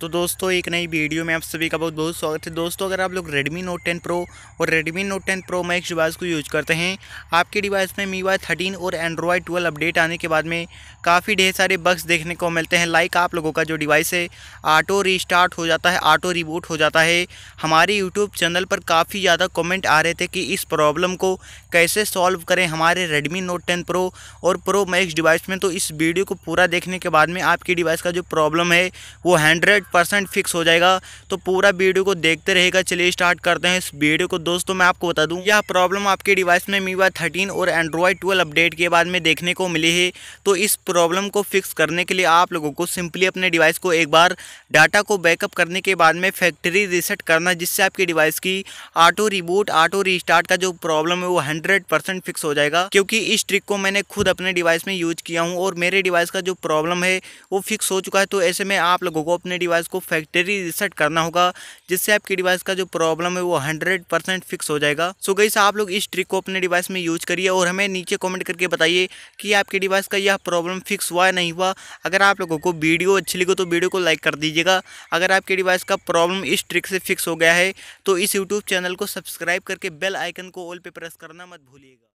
तो दोस्तों, एक नई वीडियो में आप सभी का बहुत बहुत स्वागत है। दोस्तों, अगर आप लोग Redmi Note 10 Pro और Redmi Note 10 Pro Max device को यूज़ करते हैं, आपके डिवाइस में MIUI 13 और Android 12 अपडेट आने के बाद में काफ़ी ढेर सारे बग्स देखने को मिलते हैं। लाइक आप लोगों का जो डिवाइस है ऑटो रीस्टार्ट हो जाता है ऑटो रिबूट हो जाता है। हमारे यूट्यूब चैनल पर काफ़ी ज़्यादा कॉमेंट आ रहे थे कि इस प्रॉब्लम को कैसे सॉल्व करें हमारे रेडमी नोट टेन प्रो और प्रो Max डिवाइस में। तो इस वीडियो को पूरा देखने के बाद में आपकी डिवाइस का जो प्रॉब्लम है, वो हंड्रेड परसेंट फिक्स हो जाएगा। तो पूरा वीडियो को देखते रहेगा चलिए स्टार्ट करते हैं इस वीडियो को। दोस्तों, मैं आपको बता दूँ, यह प्रॉब्लम आपके डिवाइस में मीवा थर्टीन और एंड्रॉयड ट्वेल्व अपडेट के बाद में देखने को मिली है। तो इस प्रॉब्लम को फिक्स करने के लिए आप लोगों को सिंपली अपने डिवाइस को एक बार डाटा को बैकअप करने के बाद में फैक्ट्री रिसेट करना, जिससे आपकी डिवाइस की ऑटो रिबूट, ऑटो रिस्टार्ट का जो प्रॉब्लम है, वो हंड्रेड परसेंट फिक्स हो जाएगा। क्योंकि इस ट्रिक को मैंने खुद अपने डिवाइस में यूज़ किया हूँ और मेरे डिवाइस का जो प्रॉब्लम है, वो फिक्स हो चुका है। तो ऐसे में आप लोगों को अपने डिवाइस को फैक्ट्री रिसेट करना होगा, जिससे आपकी डिवाइस का जो प्रॉब्लम है वो हंड्रेड परसेंट फिक्स हो जाएगा। सो गई आप लोग इस ट्रिक को अपने डिवाइस में यूज़ करिए और हमें नीचे कॉमेंट करके बताइए कि आपके डिवाइस का यह प्रॉब्लम फिक्स हुआ या नहीं हुआ। अगर आप लोगों को वीडियो अच्छी लगी तो वीडियो को लाइक कर दीजिएगा। अगर आपके डिवाइस का प्रॉब्लम इस ट्रिक से फिक्स हो गया है तो इस यूट्यूब चैनल को सब्सक्राइब करके बेल आइकन को ऑल पे प्रेस करना मत भूलिएगा।